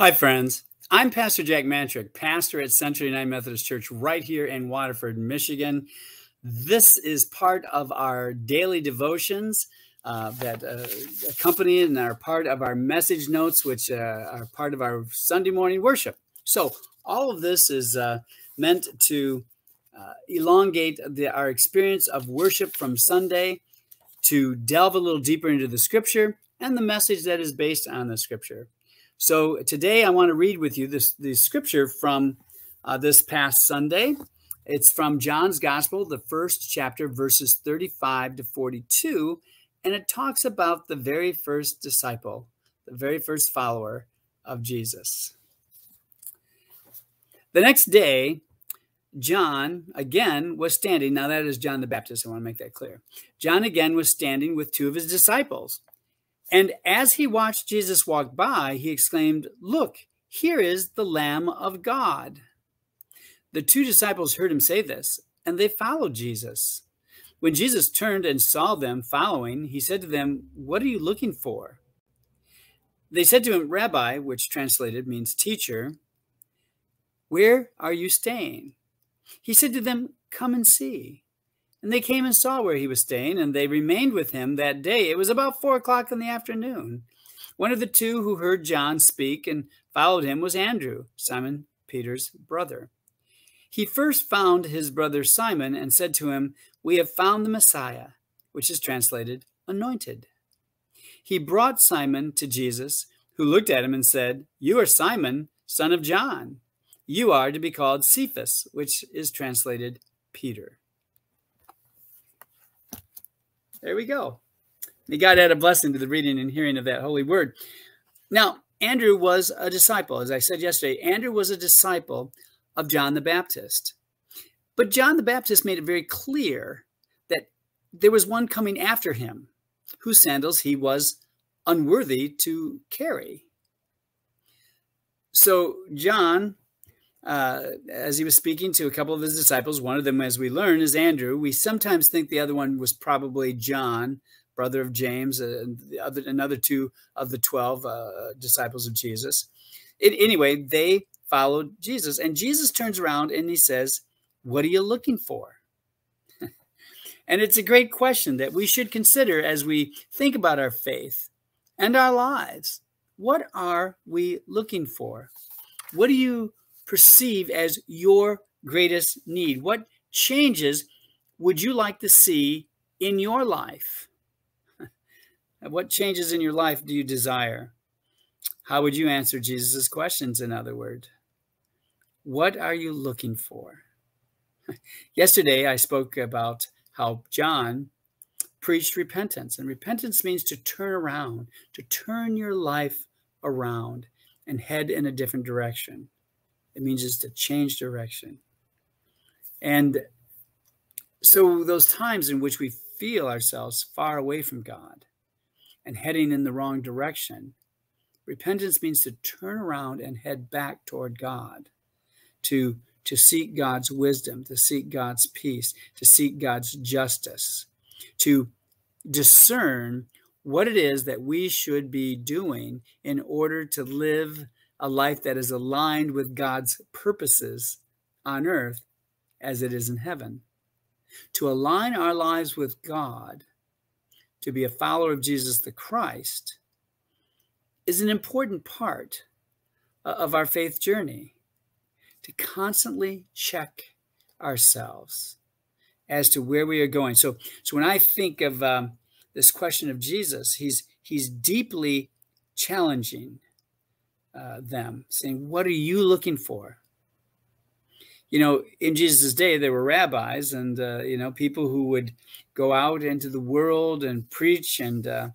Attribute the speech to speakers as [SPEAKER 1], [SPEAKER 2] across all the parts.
[SPEAKER 1] Hi, friends. I'm Pastor Jack Mannschreck, pastor at Central United Methodist Church right here in Waterford, Michigan. This is part of our daily devotions uh, that uh, accompany and are part of our message notes, which uh, are part of our Sunday morning worship. So, all of this is uh, meant to uh, elongate the, our experience of worship from Sunday, to delve a little deeper into the scripture and the message that is based on the scripture. So today I want to read with you this the scripture from uh, this past Sunday. It's from John's Gospel, the first chapter, verses 35 to 42, and it talks about the very first disciple, the very first follower of Jesus. The next day, John again was standing. Now, that is John the Baptist. I want to make that clear. John again was standing with two of his disciples. And as he watched Jesus walk by, he exclaimed, Look, here is the Lamb of God. The two disciples heard him say this, and they followed Jesus. When Jesus turned and saw them following, he said to them, What are you looking for? They said to him, Rabbi, which translated means teacher, where are you staying? He said to them, Come and see. And they came and saw where he was staying, and they remained with him that day. It was about four o'clock in the afternoon. One of the two who heard John speak and followed him was Andrew, Simon Peter's brother. He first found his brother Simon and said to him, We have found the Messiah, which is translated anointed. He brought Simon to Jesus, who looked at him and said, You are Simon, son of John. You are to be called Cephas, which is translated Peter. There we go. May God add a blessing to the reading and hearing of that holy word. Now, Andrew was a disciple. As I said yesterday, Andrew was a disciple of John the Baptist. But John the Baptist made it very clear that there was one coming after him whose sandals he was unworthy to carry. So, John uh, as he was speaking to a couple of his disciples, one of them, as we learn, is Andrew. We sometimes think the other one was probably John, brother of James, uh, and the other, another two of the 12 uh, disciples of Jesus. It, anyway, they followed Jesus. And Jesus turns around and he says, What are you looking for? and it's a great question that we should consider as we think about our faith and our lives. What are we looking for? What do you perceive as your greatest need? What changes would you like to see in your life? what changes in your life do you desire? How would you answer Jesus' questions, in other words? What are you looking for? Yesterday, I spoke about how John preached repentance, and repentance means to turn around, to turn your life around and head in a different direction. It means just to change direction. And so, those times in which we feel ourselves far away from God and heading in the wrong direction, repentance means to turn around and head back toward God, to, to seek God's wisdom, to seek God's peace, to seek God's justice, to discern what it is that we should be doing in order to live a life that is aligned with God's purposes on earth as it is in heaven. To align our lives with God, to be a follower of Jesus the Christ, is an important part of our faith journey. To constantly check ourselves as to where we are going. So, so when I think of um, this question of Jesus, he's he's deeply challenging uh, them, saying, What are you looking for? You know, in Jesus' day, there were rabbis and, uh, you know, people who would go out into the world and preach, and uh,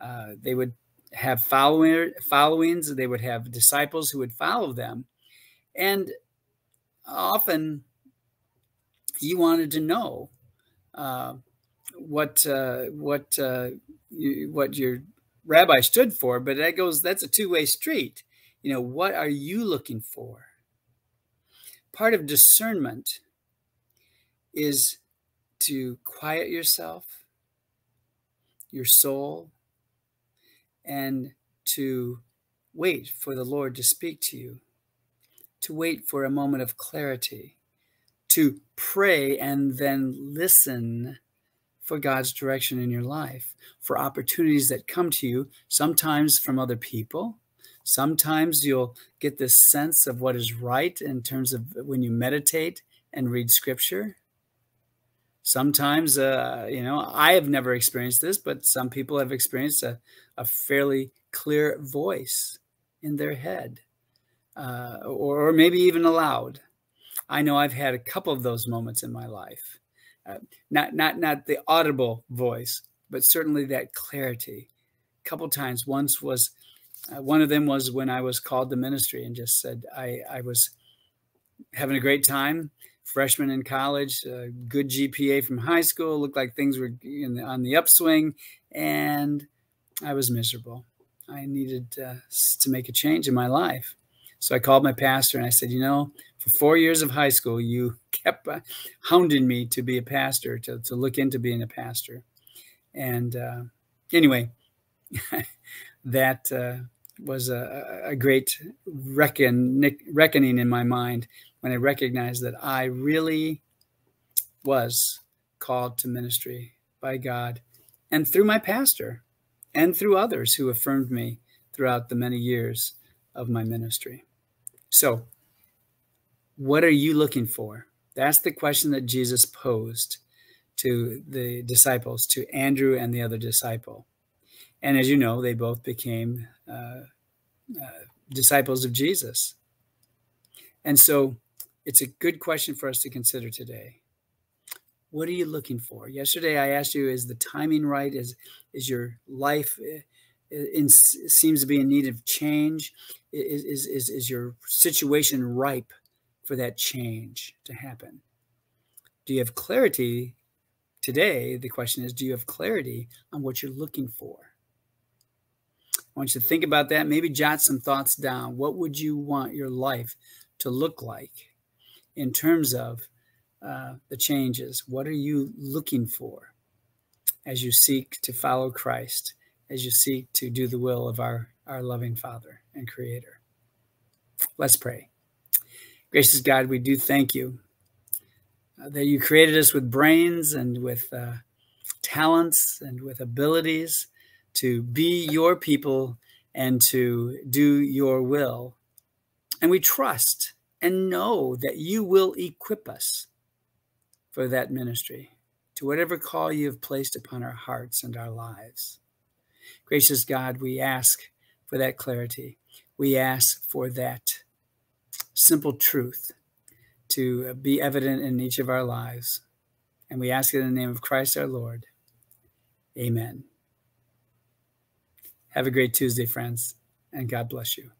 [SPEAKER 1] uh they would have follower, followings, they would have disciples who would follow them. And often you wanted to know uh, what what you, what your rabbi stood for, but that goes that's a two way street. You know, what are you looking for? Part of discernment is to quiet yourself, your soul, and to wait for the Lord to speak to you, to wait for a moment of clarity, to pray and then listen for God's direction in your life, for opportunities that come to you, sometimes from other people. Sometimes you'll get this sense of what is right in terms of when you meditate and read scripture. Sometimes, uh, you know, I have never experienced this, but some people have experienced a, a fairly clear voice in their head, uh, or, or maybe even aloud. I know I've had a couple of those moments in my life uh, not not not the audible voice, but certainly that clarity. A couple times. Once was one of them was when I was called to ministry and just said I I was having a great time, freshman in college, uh, good GPA from high school, looked like things were the, on the upswing, and I was miserable. I needed uh, to make a change in my life. So I called my pastor and I said, you know, for four years of high school, you kept uh, hounding me to be a pastor, to, to look into being a pastor. And uh, anyway, that uh, was a, a great reckon, reckoning in my mind when I recognized that I really was called to ministry by God and through my pastor and through others who affirmed me throughout the many years of my ministry. So, what are you looking for? That's the question that Jesus posed to the disciples, to Andrew and the other disciple. And as you know, they both became uh, uh, disciples of Jesus. And so it's a good question for us to consider today. What are you looking for? Yesterday I asked you, is the timing right? Is, is your life uh, in, seems to be in need of change? Is, is, is, is your situation ripe for that change to happen? Do you have clarity today? The question is, do you have clarity on what you're looking for? I want you to think about that. Maybe jot some thoughts down. What would you want your life to look like in terms of uh, the changes? What are you looking for as you seek to follow Christ? as you seek to do the will of our, our loving Father and Creator. Let's pray. Gracious God, we do thank you uh, that you created us with brains and with uh, talents and with abilities to be your people and to do your will. And we trust and know that you will equip us for that ministry, to whatever call you have placed upon our hearts and our lives. Gracious God, we ask for that clarity. We ask for that simple truth to be evident in each of our lives. And we ask it in the name of Christ our Lord. Amen. Have a great Tuesday, friends, and God bless you.